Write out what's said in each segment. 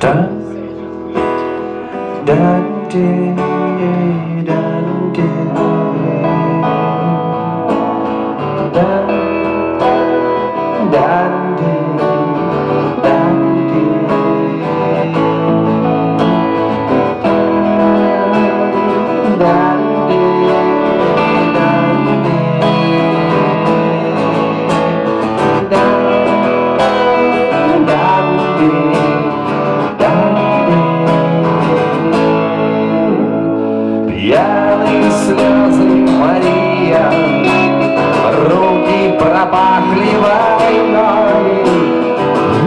da da da da da запахлива войной.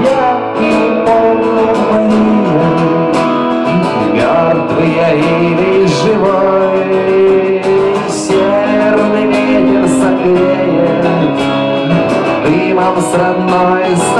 Я и помню мы, мертвые или живой. Северный ветер согреет дымом с родной земли.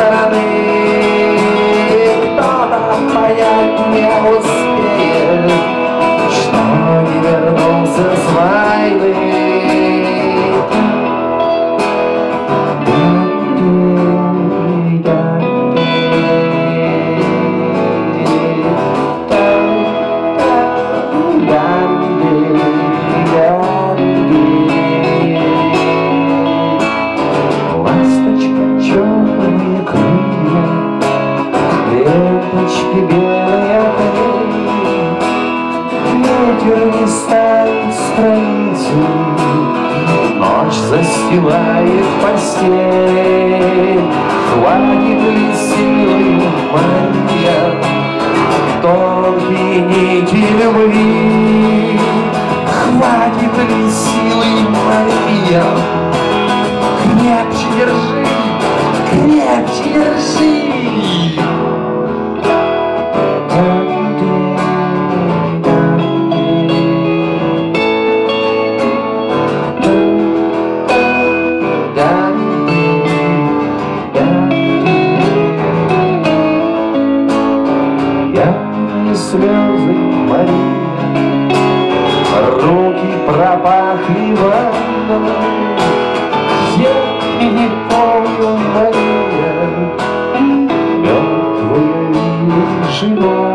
ночки белые Ветер не станет страницу Ночь застилает постель Хватит ли силы моя Тонкие нити любви. Хватит ли силы моя Крепче держи, крепче держи. слезы Мария, руки пропахли ванной, земли не помню, Мария, мертвую женой.